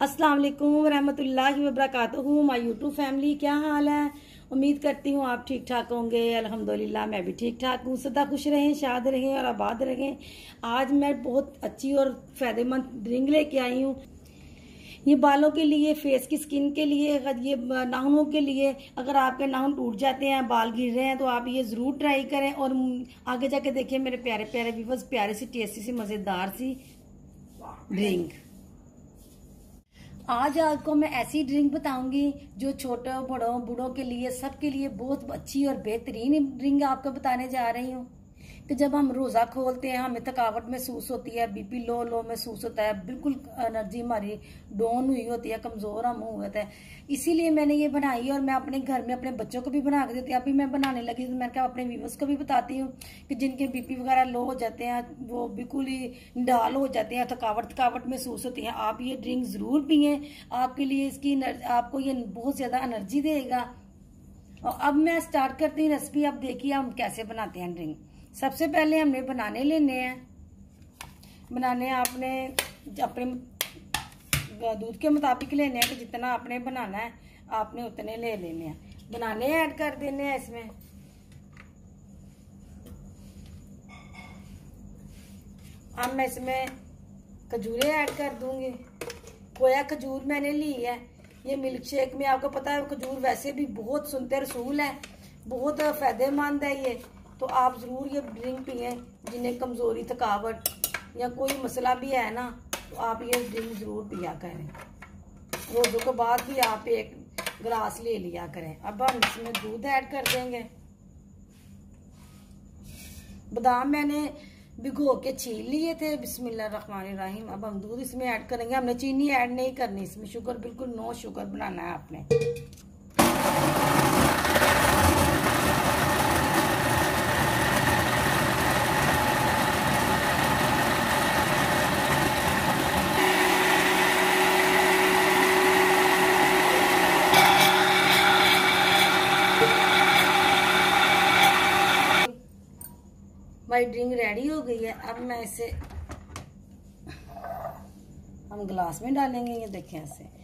अस्सलाम वालेकुम रहमतुल्लाहि व बरकातहू, माय यूट्यूब फैमिली, क्या हाल है? उम्मीद करती हूँ आप ठीक ठाक होंगे, अल्हम्दुलिल्लाह, मैं भी ठीक ठाक हूँ। सदा खुश रहें, शाद रहें और आबाद रहें। आज मैं बहुत अच्छी और फ़ायदेमंद ड्रिंक लेके आई हूँ। ये बालों के लिए, फेस की स्किन के लिए, अगर ये नाखूनों के लिए, अगर आपके नाखून टूट जाते हैं, बाल गिर रहे हैं तो आप ये ज़रूर ट्राई करें और आगे जाके देखिए मेरे प्यारे प्यारे व्यूवर्स, प्यारे सी टेस्टी सी मज़ेदार सी ड्रिंक। आज आपको मैं ऐसी ड्रिंक बताऊँगी जो छोटों, बड़ों, बूढ़ों के लिए, सबके लिए बहुत अच्छी और बेहतरीन ड्रिंक आपको बताने जा रही हूँ। कि जब हम रोज़ा खोलते हैं, हमें थकावट महसूस होती है बीपी लो लो महसूस होता है, बिल्कुल एनर्जी हमारी डाउन हुई होती है, कमज़ोर हम हुए होते हैं। इसीलिए मैंने ये बनाई और मैं अपने घर में अपने बच्चों को भी बना के देती अभी मैं बनाने लगी तो मैं क्या अपने व्यूवर्स को भी बताती हूँ कि जिनके बीपी वगैरह लो हो जाते हैं, वो बिल्कुल ही डाल हो जाते हैं, थकावट थकावट महसूस होती है। आप ये ड्रिंक ज़रूर पिए, आपके लिए इसकी आपको ये बहुत ज़्यादा एनर्जी देगा। और अब मैं स्टार्ट करती हूँ रेसिपी अब देखिए हम कैसे बनाते हैं ड्रिंक सबसे पहले हमने बनाने लेने हैं। बनाने आपने अपने दूध के मुताबिक लेने हैं कि जितना आपने बनाना है, आपने उतने ले लेने हैं। बनाने ऐड कर देने हैं इसमें। अब मैं इसमें खजूरें ऐड कर दूँगी। खोया खजूर मैंने ली है। ये मिल्क शेक में आपको पता है, खजूर वैसे भी बहुत सुनते रसूल है, बहुत फ़ायदेमंद है ये। तो आप ज़रूर ये ड्रिंक पिए, जिन्हें कमज़ोरी, थकावट या कोई मसला भी है ना तो आप ये ड्रिंक ज़रूर पिया करें। रोज़ों के बाद भी आप एक गिलास ले लिया करें। अब हम इसमें दूध ऐड कर देंगे। बादाम मैंने भिगो के छील लिए थे बिस्मिल्लाहिर्रहमानिर्रहीम अब हम दूध इसमें ऐड करेंगे। हमने चीनी ऐड नहीं करनी, इसमें शुगर बिल्कुल नो शुगर बनाना है आपने। भाई ड्रिंक रेडी हो गई है, अब मैं इसे हम ग्लास में डालेंगे, ये देखें ऐसे।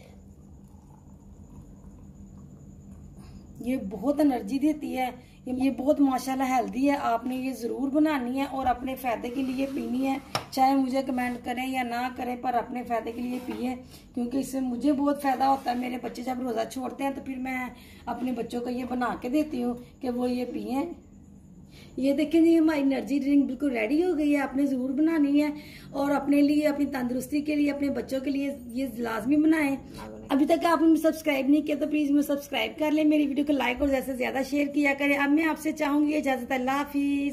ये बहुत एनर्जी देती है, ये बहुत माशाल्लाह हेल्दी है, आपने ये ज़रूर बनानी है और अपने फ़ायदे के लिए पीनी है। चाहे मुझे कमेंट करें या ना करें, पर अपने फ़ायदे के लिए पिए, क्योंकि इससे मुझे बहुत फ़ायदा होता है। मेरे बच्चे जब रोज़ा छोड़ते हैं तो फिर मैं अपने बच्चों को ये बना के देती हूँ कि वो ये पिए। ये देखें जी, हमारी एनर्जी ड्रिंक बिल्कुल रेडी हो गई है, आपने ज़रूर बनानी है। और अपने लिए, अपनी तंदुरुस्ती के लिए, अपने बच्चों के लिए ये लाजमी बनाए। अभी तक आपने सब्सक्राइब नहीं किया तो प्लीज़ मुझे सब्सक्राइब कर ले। मेरी वीडियो को लाइक और ज़्यादा से ज़्यादा शेयर किया करें। अब मैं आपसे चाहूँगी इजाज़त। अल्लाह हाफिज़।